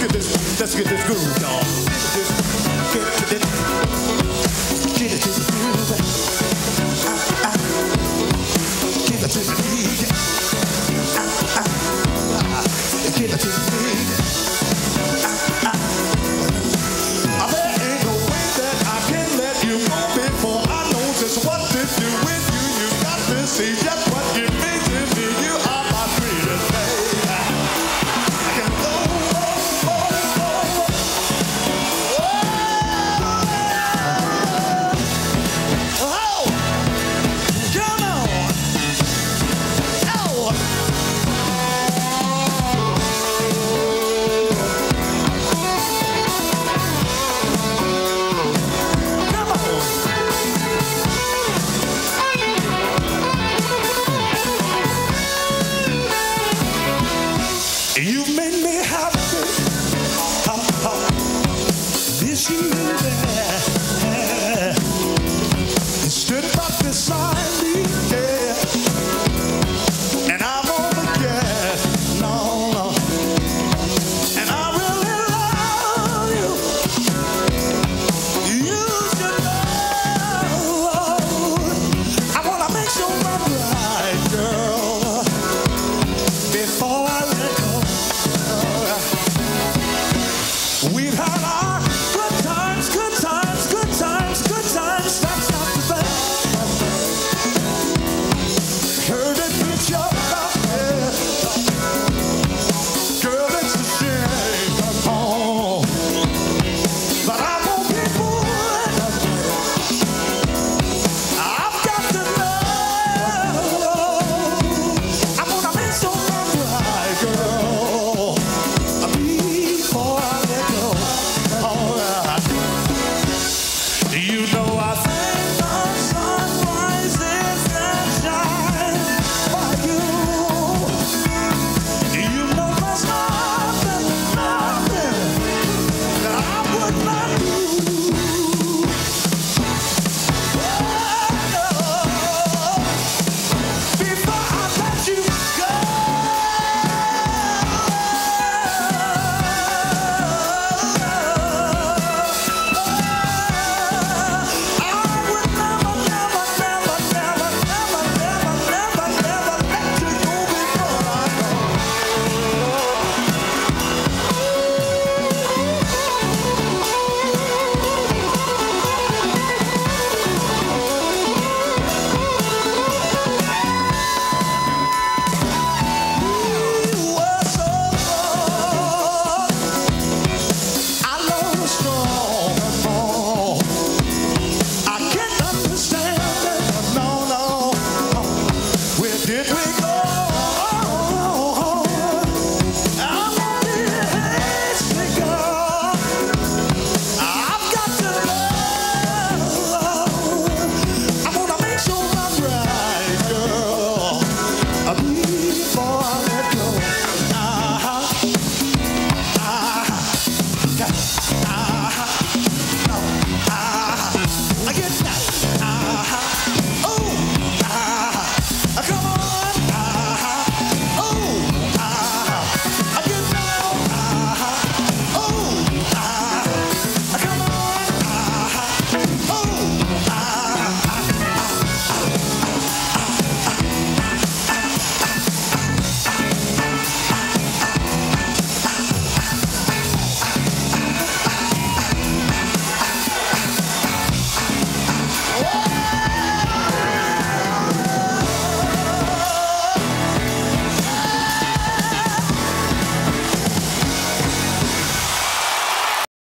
Let's get this, let's get this groove. Get this, get this. she knew that.